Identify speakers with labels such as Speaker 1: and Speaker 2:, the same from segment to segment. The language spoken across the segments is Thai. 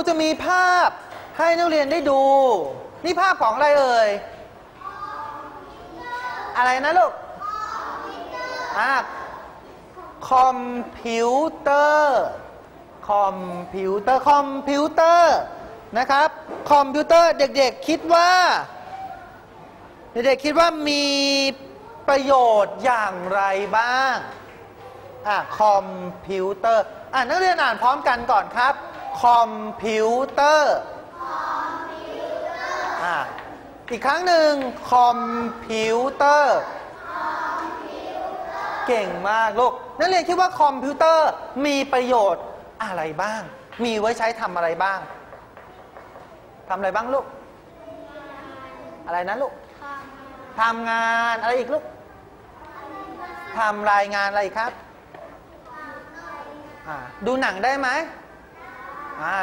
Speaker 1: เดี๋ยวคุณครูจะมีภาพให้นักเรียนได้ดู นี่ภาพของอะไรเอ่ย อะไรนะลูกอ่าคอมพิวเตอร์คอมพิวเตอร์คอมพิวเตอร์นะครับ คอมพิวเตอร์เด็กๆคิดว่า เด็กๆคิดว่ามีประโยชน์อย่างไรบ้างอะคอมพิวเตอร์อะนักเรียนอ่านพร้อมกันก่อนครับ คอมพิวเตอร์อะอีกครั้งหนึ่งคอมพิวเตอร์เก่งมากลูกนักเรียนคิดว่าคอมพิวเตอร์มีประโยชน์อะไรบ้าง มีไว้ใช้ทำอะไรบ้างทำอะไรบ้างลูก อะไรนะลูกทำงานอะไรอีกลูกทำรายงานอะไรอีกครับอ่าดูหนังได้ไหมอ่า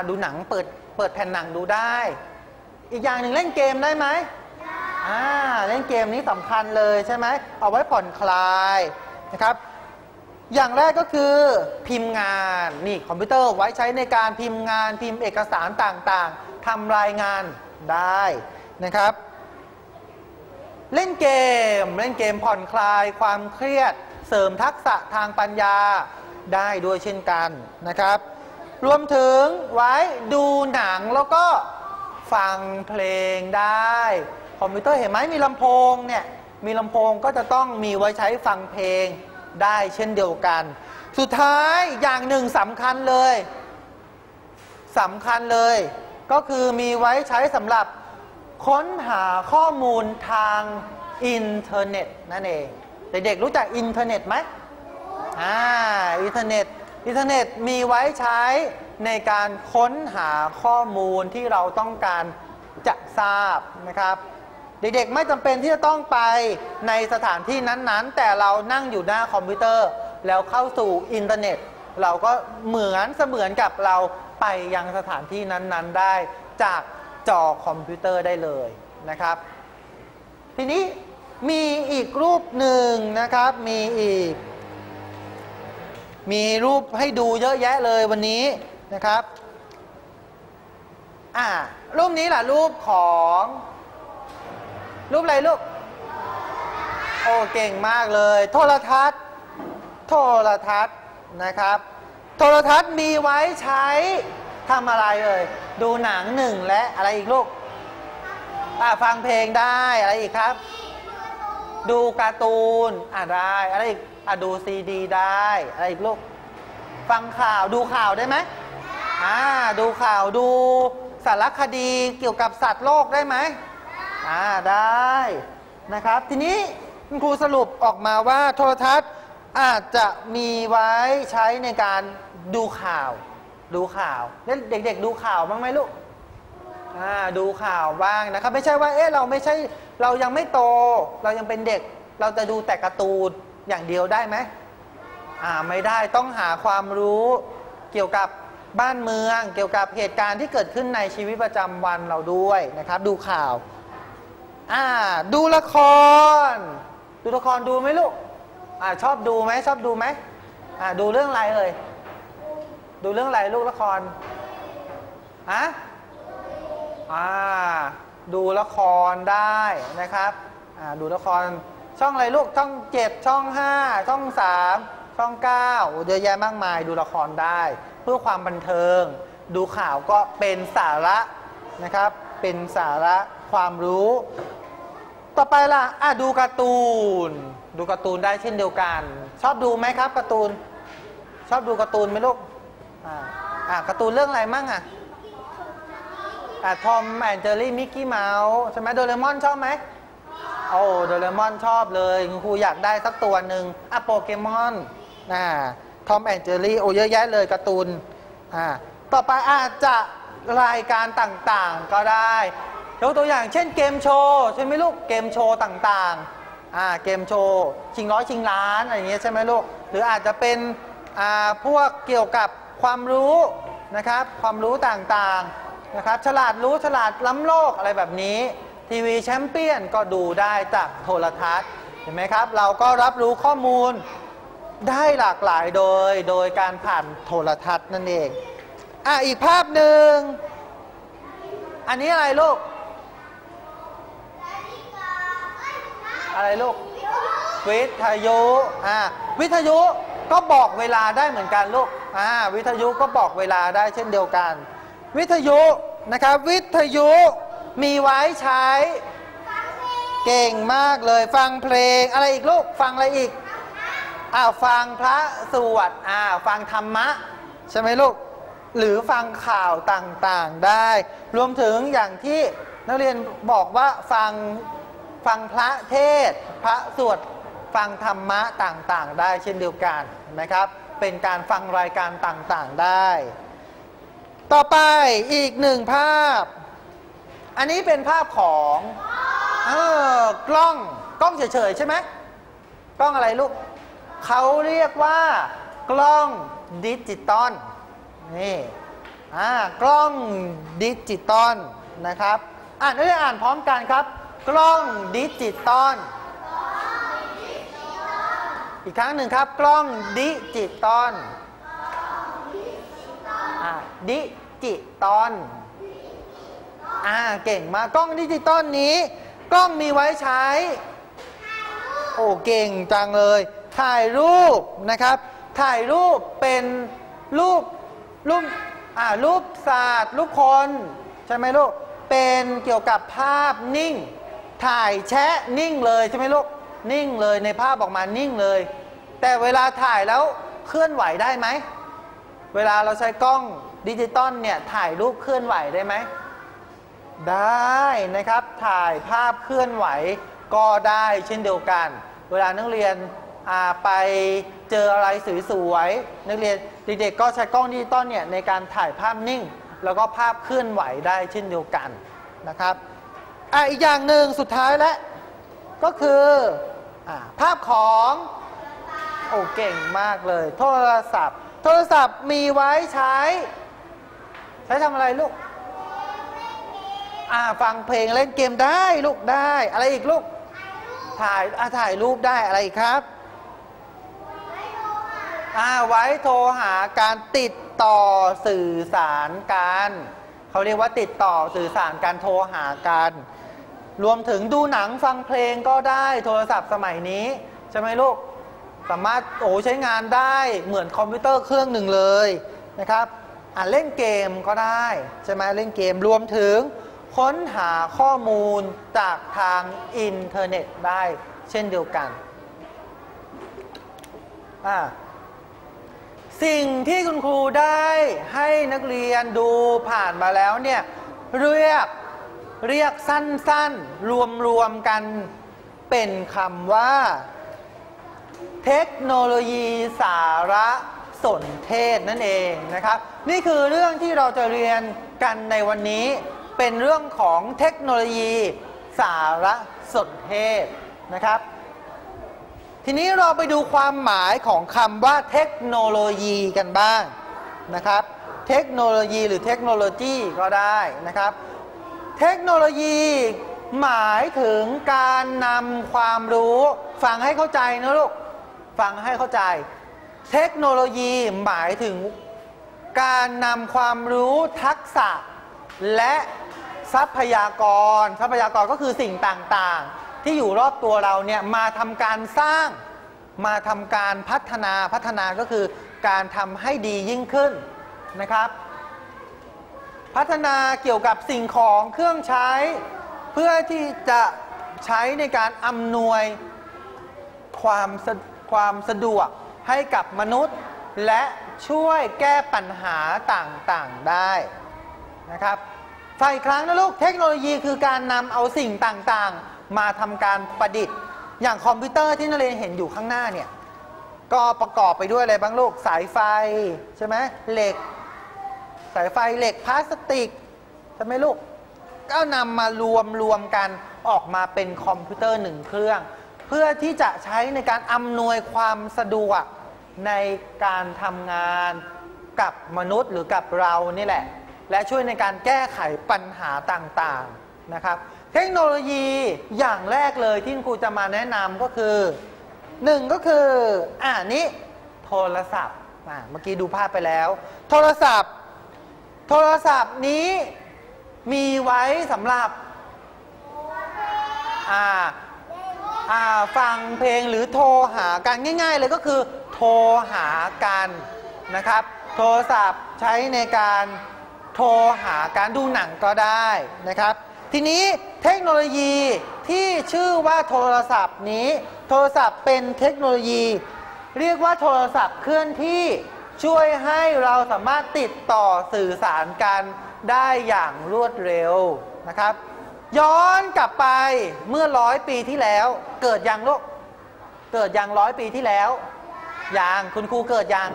Speaker 1: ดูหนังเปิดเปิดแผ่นหนังดูได้ อีกอย่างหนึ่งเล่นเกมได้ไหมอ่าเล่นเกมนี้สำคัญเลยใช่ไหมเอาไว้ผ่อนคลายนะครับ อย่างแรกก็คือพิมพ์งานนี่คอมพิวเตอร์ไว้ใช้ในการพิมพ์งานพิมพ์เอกสารต่างๆทำรายงานได้นะครับ เล่นเกมเล่นเกมผ่อนคลายความเครียด เสริมทักษะทางปัญญาได้ด้วยเช่นกันนะครับ รวมถึงไว้ดูหนังแล้วก็ฟังเพลงได้ คอมพิวเตอร์เห็นไหมมีลำโพงเนี่ยมีลำโพงก็จะต้องมีไว้ใช้ฟังเพลงได้เช่นเดียวกัน สุดท้ายอย่างหนึ่งสำคัญเลยสำคัญเลย ก็คือมีไว้ใช้สำหรับค้นหาข้อมูลทางอินเทอร์เน็ตนั่นเอง เด็กๆรู้จักอินเทอร์เน็ตไหมอ่าอินเทอร์เน็ต อินเทอร์เน็ตมีไว้ใช้ในการค้นหาข้อมูลที่เราต้องการจะทราบนะครับ เด็กๆไม่จำเป็นที่จะต้องไปในสถานที่นั้นๆ แต่เรานั่งอยู่หน้าคอมพิวเตอร์ แล้วเข้าสู่อินเทอร์เน็ต เราก็เหมือนเสมือนกับเราไปยังสถานที่นั้นๆ ได้จากจอคอมพิวเตอร์ได้เลยนะครับ ทีนี้มีอีกรูปหนึ่งนะครับมีอีก มีรูปให้ดูเยอะแยะเลยวันนี้นะครับอ่ารูปนี้แหละรูปของ รูปอะไรลูกโอ้เก่งมากเลย โทรทัศน์ โทรทัศน์นะครับ โทรทัศน์มีไว้ใช้ทำอะไรเอ่ยดูหนังหนึ่งและอะไรอีกลูกอ่าฟังเพลงได้อะไรอีกครับ ดูการ์ตูนอ่าได้อะไรอีกอ่าดูซีดีได้อะไรอีกลูกฟังข่าวดูข่าวได้ไหมอ่าดูข่าวดูสารคดีเกี่ยวกับสัตว์โลกได้ไหมอ่าได้นะครับ ทีนี้คุณครูสรุปออกมาว่าโทรทัศน์อาจจะมีไว้ใช้ในการดูข่าว ดูข่าวเเด็กๆดูข่าวบ้างไหมลูก ดูข่าวบ้างนะครับ ไม่ใช่ว่าเอ๊ะเราไม่ใช่เรายังไม่โต เรายังเป็นเด็ก เราจะดูแต่การ์ตูนอย่างเดียวได้ไหมอ่าไม่ได้ต้องหาความรู้เกี่ยวกับบ้านเมืองเกี่ยวกับเหตุการณ์ที่เกิดขึ้นในชีวิตประจำวันเราด้วยนะครับ ดูข่าวอ่าดูละคร ดูละครดูไหมลูกอ่าชอบดูไหมชอบดูไหมอ่าดูเรื่องอะไรเอ่ยดูเรื่องอะไรลูกละครอะอ่า ดูละครได้นะครับดูละครช่องอะไรลูกช่องเจ็ดช่องห้าช่องสามช่องเก้าเยอะแยะมากมาย ดูละครได้ เพื่อความบันเทิง ดูข่าวก็เป็นสาระนะครับ เป็นสาระความรู้ ต่อไปล่ะอะดูการ์ตูน ดูการ์ตูนได้เช่นเดียวกัน ชอบดูไหมครับการ์ตูน ชอบดูการ์ตูนไหมลูกอ่าการ์ตูนเรื่องอะไรมั่งอะ อะทอมแอนเจอรี่มิกกี้เมาส์ใช่ไหมโดเรมอนชอบไหมโอ้โดเรมอนชอบเลยคุณครูอยากได้สักตัวหนึ่งอะโปเกมอนอ่าทอมแอนเจอรี่โอ้เยอะแยะเลยการ์ตูนอ่าต่อไปอาจจะรายการต่างๆก็ได้ยกตัวอย่างเช่นเกมโชว์ใช่ไหมลูกเกมโชว์ต่างๆอ่าเกมโชว์ชิงร้อยชิงล้านอะไรอย่างเงี้ยใช่ไหมลูกหรืออาจจะเป็นอ่าพวกเกี่ยวกับความรู้นะครับความรู้ต่างๆ นะครับฉลาดรู้ฉลาดล้ำโลกอะไรแบบนี้ ทีวีแชมเปี้ยนก็ดูได้จากโทรทัศน์เห็นไหมครับ เราก็รับรู้ข้อมูลได้หลากหลายโดยโดยการผ่านโทรทัศน์นั่นเองอะอีกภาพหนึ่ง อันนี้อะไรลูก อะไรลูก วิทยุอ่าวิทยุก็บอกเวลาได้เหมือนกันลูกอ่าวิทยุก็บอกเวลาได้เช่นเดียวกัน วิทยุนะครับ วิทยุมีไว้ใช้ เก่งมากเลย ฟังเพลงอะไรอีกลูก ฟังอะไรอีกอ่าฟังพระสวดอ่าฟังธรรมะ ใช่ไหมลูก หรือฟังข่าวต่างๆได้ รวมถึงอย่างที่นักเรียนบอกว่าฟังฟังพระเทศ พระสวดฟังธรรมะต่างๆ ได้เช่นเดียวกันนะครับ เป็นการฟังรายการต่างๆได้ ต่อไปอีกหนึ่งภาพ อันนี้เป็นภาพของเออกล้องกล้องเฉยๆใช่ไหมกล้องอะไรลูกเขาเรียกว่ากล้องดิจิตอลนี่อ่ากล้องดิจิตอลนะครับอ่านได้อ่านพร้อมกันครับ กล้องดิจิตอลอีกครั้งหนึ่งครับ กล้องดิจิตอล ดิจิตอลอ่าเก่งมากกล้องดิจิตอลนี้ กล้องมีไว้ใช้ โอ้เก่งจังเลย ถ่ายรูปนะครับ ถ่ายรูปเป็นรูปรูปอ่ารูปศาสตร์รูปคน ใช่ไหมลูก เป็นเกี่ยวกับภาพนิ่ง ถ่ายแชะนิ่งเลยใช่ไหมลูก นิ่งเลยในภาพออกมานิ่งเลย แต่เวลาถ่ายแล้วเคลื่อนไหวได้ไหม เวลาเราใช้กล้อง ดิจิตอลเนี่ยถ่ายรูปเคลื่อนไหวได้ไหม ได้นะครับ ถ่ายภาพเคลื่อนไหวก็ได้เช่นเดียวกัน เวลานักเรียนไปเจออะไรสวยๆนักเรียนเด็กๆก็ใช้กล้องดิจิตอลเนี่ยในการถ่ายภาพนิ่ง แล้วก็ภาพเคลื่อนไหวได้เช่นเดียวกันนะครับอะอีกอย่างหนึ่งสุดท้ายแล้วก็คืออภาพของโอ้เก่งมากเลย โทรศัพท์ โทรศัพท์มีไว้ใช้ ใช้ทำอะไรลูก อ่าฟังเพลงเล่นเกมได้ลูกได้ อะไรอีกลูก ถ่ายอ่าถ่ายรูปได้อะไรอีกครับอ่าไว้โทรหาการติดต่อสื่อสารกันเขาเรียกว่าติดต่อสื่อสารการโทรหากันรวมถึงดูหนังฟังเพลงก็ได้โทรศัพท์สมัยนี้ ใช่ไหมลูก สามารถโอ้ใช้งานได้เหมือนคอมพิวเตอร์เครื่องหนึ่งเลยนะครับ เล่นเกมก็ได้ใช่ไหมเล่นเกมรวมถึงค้นหาข้อมูลจากทางอินเทอร์เน็ตได้เช่นเดียวกัน สิ่งที่คุณครูได้ให้นักเรียนดูผ่านมาแล้วเนี่ยเรียกเรียกสั้นๆ รวมๆกันเป็นคำว่า เทคโนโลยีสาระ สนเทศนั่นเองนะครับ นี่คือเรื่องที่เราจะเรียนกันในวันนี้เป็นเรื่องของเทคโนโลยีสารสนเทศนะครับ ทีนี้เราไปดูความหมายของคำว่าเทคโนโลยีกันบ้างนะครับ เทคโนโลยีหรือเทคโนโลยีก็ได้นะครับ เทคโนโลยีหมายถึงการนำความรู้ ฟังให้เข้าใจนะลูก ฟังให้เข้าใจ เทคโนโลยีหมายถึงการนำความรู้ทักษะ และทรัพยากร ทรัพยากรก็คือสิ่งต่างๆ ที่อยู่รอบตัวเราเนี่ยมาทำการสร้าง มาทำการพัฒนาพัฒนาก็คือการทำให้ดียิ่งขึ้นนะครับ พัฒนาเกี่ยวกับสิ่งของเครื่องใช้ เพื่อที่จะใช้ในการอำนวยความสะความสะดวก ให้กับมนุษย์ และช่วยแก้ปัญหาต่างๆได้นะครับฝ่ายครั้งนะลูกเทคโนโลยีคือการนำเอาสิ่งต่างๆ มาทำการประดิษฐ์ อย่างคอมพิวเตอร์ที่นักเรียนเห็นอยู่ข้างหน้าเนี่ยก็ประกอบไปด้วยอะไรบ้างลูกสายไฟใช่ไหมเหล็ก สายไฟเหล็กพลาสติกใช่ไหมลูกก็นำมารวมรวมกันออกมาเป็นคอมพิวเตอร์หนึ่งเครื่อง เพื่อที่จะใช้ในการอำนวยความสะดวก ในการทำงานกับมนุษย์หรือกับเรานี่แหละ และช่วยในการแก้ไขปัญหาต่างๆนะครับ เทคโนโลยีอย่างแรกเลยที่ครูจะมาแนะนำก็คือหนึ่งก็คืออ่านี้โทรศัพท์อ่าเมื่อกี้ดูภาพไปแล้ว โทรศัพท์ โทรศัพท์นี้มีไว้สำหรับอ่าอ่าฟังเพลงหรือโทรหากันง่าย ๆ เลยก็คือ โทรหากันนะครับ โทรศัพท์ใช้ในการโทรหาการดูหนังก็ได้นะครับ ทีนี้เทคโนโลยีที่ชื่อว่าโทรศัพท์นี้ โทรศัพท์เป็นเทคโนโลยี เรียกว่าโทรศัพท์เคลื่อนที่ช่วยให้เราสามารถติดต่อสื่อสารกันได้อย่างรวดเร็วนะครับ ย้อนกลับไปเมื่อร้อยปีที่แล้ว เกิดยังลูกเกิดยังร้อยปีที่แล้ว ยังคุณครูเกิดยัง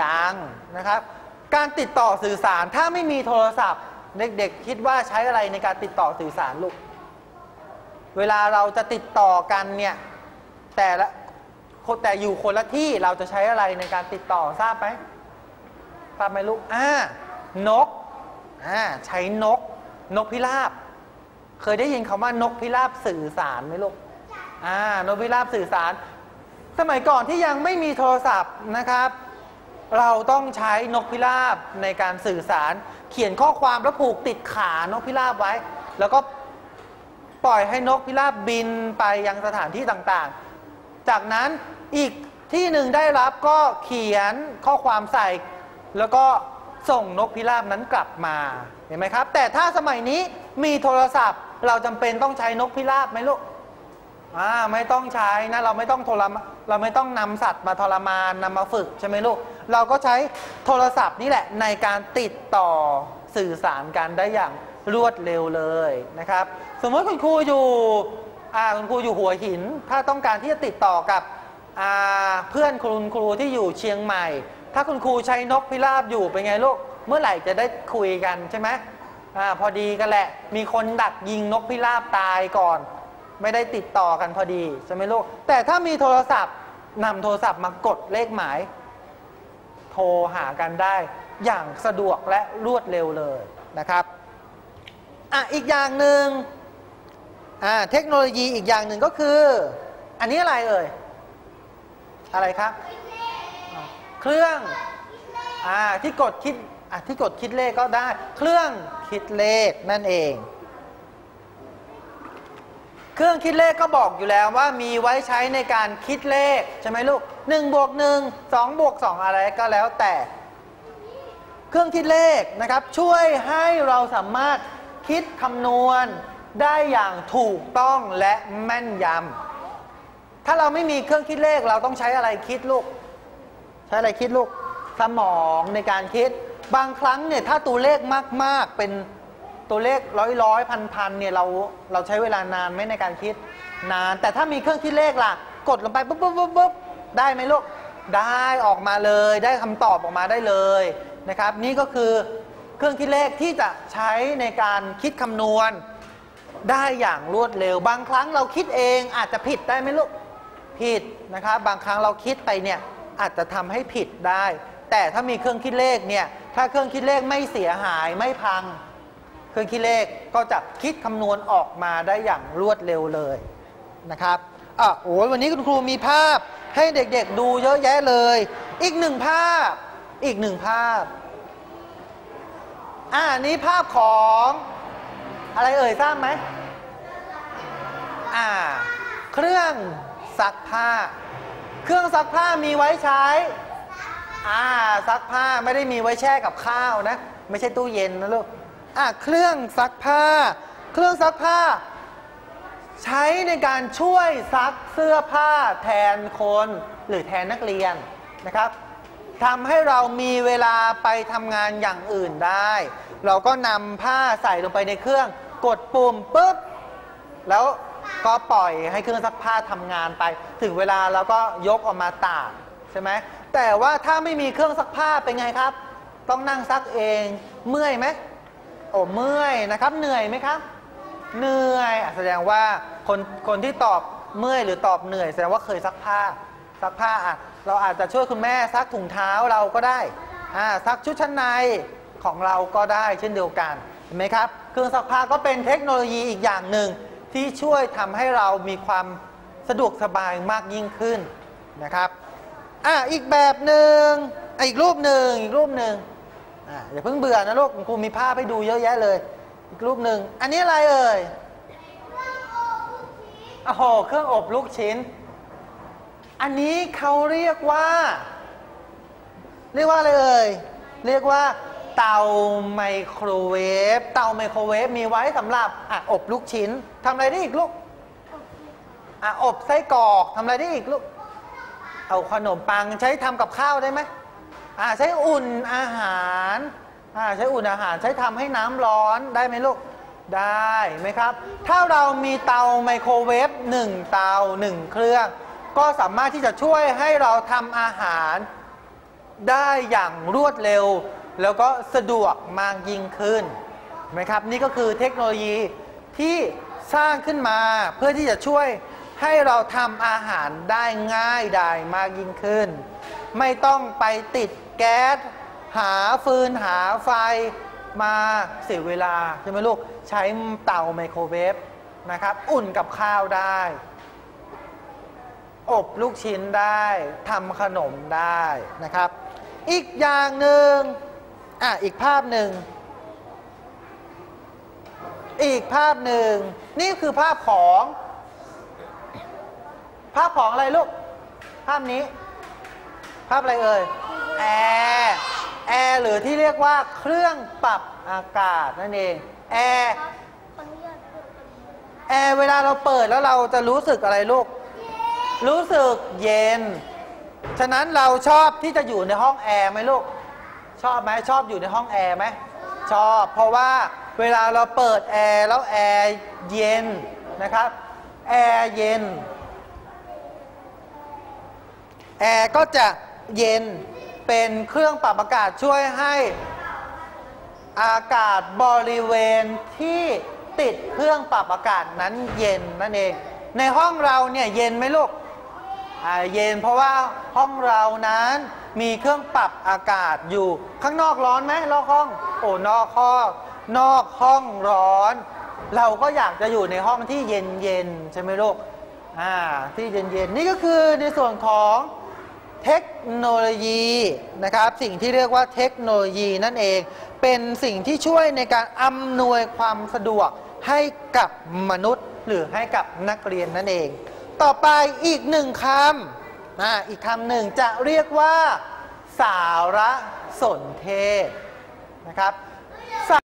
Speaker 1: ยังนะครับ การติดต่อสื่อสารถ้าไม่มีโทรศัพท์ เด็กๆ คิดว่าใช้อะไรในการติดต่อสื่อสารลูก เวลาเราจะติดต่อกันเนี่ยแต่ละแต่อยู่คนละที่เราจะใช้อะไรในการติดต่อทราบไหมทราบไหมลูกอ่านกอ่าใช้นก นกพิราบ เคยได้ยินคำว่านกพิราบสื่อสารไหมลูกอ่านกพิราบสื่อสาร สมัยก่อนที่ยังไม่มีโทรศัพท์นะครับ เราต้องใช้นกพิราบในการสื่อสาร เขียนข้อความแล้วผูกติดขานกพิราบไว้ แล้วก็ปล่อยให้นกพิราบบินไปยังสถานที่ต่างๆ จากนั้นอีกที่หนึ่งได้รับก็เขียนข้อความใส่ แล้วก็ส่งนกพิราบนั้นกลับมาเห็นไหมครับ แต่ถ้าสมัยนี้มีโทรศัพท์เราจำเป็นต้องใช้นกพิราบไหมลูก อ่าไม่ต้องใช้นะเราไม่ต้องทรมเราไม่ต้องนำสัตว์มาทรมานนำมาฝึกใช่ไหมลูก เราก็ใช้โทรศัพท์นี่แหละในการติดต่อสื่อสารกันได้อย่างรวดเร็วเลยนะครับ สมมติคุณครูอยู่อ่าคุณครูอยู่หัวหิน ถ้าต้องการที่จะติดต่อกับอ่าเพื่อนคุณครูที่อยู่เชียงใหม่ ถ้าคุณครูใช้นกพิราบอยู่เป็นไงลูกเมื่อไหร่จะได้คุยกันใช่ไหมอาพอดีกันแหละ มีคนดักยิงนกพิราบตายก่อน ไม่ได้ติดต่อกันพอดีใช่ไหมลูก แต่ถ้ามีโทรศัพท์นำโทรศัพท์มากดเลขหมาย โทรหากันได้ อย่างสะดวกและรวดเร็วเลยนะครับอะอีกอย่างหนึ่งอ่าเทคโนโลยีอีกอย่างหนึ่งก็คือ อันนี้อะไรเอ่ย อะไรครับ เครื่องอ่าที่กดคิดอะที่กดคิดเลขก็ได้ เครื่องคิดเลขนั่นเอง เครื่องคิดเลขก็บอกอยู่แล้วว่ามีไว้ใช้ในการคิดเลข ใช่ไหมลูก1บวก1 2บวก2อะไรก็แล้วแต่ เครื่องคิดเลขนะครับ ช่วยให้เราสามารถคิดคำนวณได้อย่างถูกต้องและแม่นยำถ้าเราไม่มีเครื่องคิดเลขเราต้องใช้อะไรคิดลูก ใช้อะไรคิดลูก สมองในการคิด บางครั้งเนี่ยถ้าตัวเลขมากๆเป็น ตัวเลขร้อยร้อยพันพันเนี่ยเราเราใช้เวลานานไหมในการคิดนาน แต่ถ้ามีเครื่องคิดเลขล่ะ กดลงไปปุ๊บปุ๊บปุ๊บปุ๊บได้ไหมลูกได้ออกมาเลยได้คำตอบออกมาได้เลยนะครับ นี่ก็คือเครื่องคิดเลขที่จะใช้ในการคิดคำนวณ ได้อย่างรวดเร็ว บางครั้งเราคิดเองอาจจะผิดได้ไหมลูกผิดนะครับ บางครั้งเราคิดไปเนี่ยอาจจะทำให้ผิดได้ แต่ถ้ามีเครื่องคิดเลขเนี่ยถ้าเครื่องคิดเลขไม่เสียหายไม่พัง เครื่องคิดเลขก็จะคิดคำนวณออกมาได้อย่างรวดเร็วเลยนะครับอะโอ้ยวันนี้คุณครูมีภาพให้เด็กๆดูเยอะแยะเลย อีกหนึ่งภาพ อีกหนึ่งภาพ อ่านี้ภาพของ อะไรเอ่ยทราบไหมอ่า เครื่องซักผ้า เครื่องซักผ้ามีไว้ใช้ อ่าซักผ้าไม่ได้มีไว้แช่กับข้าวนะ ไม่ใช่ตู้เย็นนะลูก อ่าเครื่องซักผ้า เครื่องซักผ้า ใช้ในการช่วยซักเสื้อผ้าแทนคนหรือแทนนักเรียนนะครับทำให้เรามีเวลาไปทำงานอย่างอื่นได้ เราก็นำผ้าใส่ลงไปในเครื่อง กดปุ่มปุ๊บ แล้วก็ปล่อยให้เครื่องซักผ้าทำงานไป ถึงเวลาเราก็ยกออกมาตากใช่ไหมแต่ว่าถ้าไม่มีเครื่องซักผ้าเป็นไงครับ ต้องนั่งซักเองเมื่อยไหม โอ้เมื่อยนะครับ เหนื่อยไหมครับ เหนื่อยแสดงว่าคนคนที่ตอบเมื่อยหรือตอบเหนื่อย แสดงว่าเคยซักผ้าซักผ้าอะเราอาจจะช่วยคุณแม่ซักถุงเท้าเราก็ได้อ่าซักชุดชั้นในของเราก็ได้เช่นเดียวกันเห็นไหมครับเครื่องซักผ้าก็เป็นเทคโนโลยีอีกอย่างหนึ่งที่ช่วยทำให้เรามีความสะดวกสบายมากยิ่งขึ้นนะครับอะอีกแบบหนึ่งอะอีกรูปหนึ่งอีกรูปหนึ่ง อ่าอย่าเพิ่งเบื่อนะลูกคุณครูมีภาพให้ดูเยอะแยะเลย อีกรูปหนึ่งอันนี้อะไรเอ่ยโอ้โหเครื่องอบลูกชิ้น อันนี้เขาเรียกว่า เรียกว่าอะไรเอ่ยเรียกว่าเตาไมโครเวฟเตาไมโครเวฟมีไว้สำหรับอะอบลูกชิ้นทำอะไรได้อีกลูกอะอบไส้กรอกทำอะไรได้อีกลูกเอาขนมปังใช้ทำกับข้าวได้ไหม อ่าใช้อุ่นอาหารอ่าใช้อุ่นอาหารใช้ทำให้น้ำร้อนได้ไหมลูกได้ไหมครับ ถ้าเรามีเตาไมโครเวฟหนึ่งเตาหนึ่งเครื่อง ก็สามารถที่จะช่วยให้เราทำอาหารได้อย่างรวดเร็ว แล้วก็สะดวกมากยิ่งขึ้นเห็นไหมครับ นี่ก็คือเทคโนโลยีที่สร้างขึ้นมาเพื่อที่จะช่วยให้เราทำอาหารได้ง่ายดายมากยิ่งขึ้น ไม่ต้องไปติด แก๊ส หาฟืนหาไฟมาเสียเวลา ใช่ไหมลูก ใช้เตาไมโครเวฟนะครับ อุ่นกับข้าวได้ อบลูกชิ้นได้ทำขนมได้นะครับ อีกอย่างหนึ่งอะอีกภาพหนึ่งอีกภาพหนึ่งนี่คือภาพของ ภาพของอะไรลูก ภาพนี้ ภาพอะไรเอ่ย แอร์แอร์หรือที่เรียกว่าเครื่องปรับอากาศนั่นเองแอร์แอร์เวลาเราเปิดแล้วเราจะรู้สึกอะไรลูก รู้สึกเย็น ฉะนั้นเราชอบที่จะอยู่ในห้องแอร์ไหมลูก ชอบไหมชอบอยู่ในห้องแอร์ไหมชอบ เพราะว่าเวลาเราเปิดแอร์แล้วแอร์เย็นนะครับ แอร์เย็น แอร์ก็จะเย็น เป็นเครื่องปรับอากาศช่วยให้อากาศบริเวณที่ติดเครื่องปรับอากาศนั้นเย็นนั่นเอง ในห้องเราเนี่ยเย็นไหมลูกเย็นเพราะว่าห้องเรานั้นมีเครื่องปรับอากาศอยู่ ข้างนอกร้อนไหมนอกห้อง โอ้นอกห้องนอกห้องร้อน เราก็อยากจะอยู่ในห้องที่เย็นเย็นใช่ไหมลูกอ่าที่เย็นเย็นนี่ก็คือในส่วนของ เทคโนโลยีนะครับสิ่งที่เรียกว่าเทคโนโลยีนั่นเอง เป็นสิ่งที่ช่วยในการอำนวยความสะดวกให้กับมนุษย์ หรือให้กับนักเรียนนั่นเอง ต่อไปอีกหนึ่งคำนะอีกคำหนึ่งจะเรียกว่า สารสนเทศนะครับ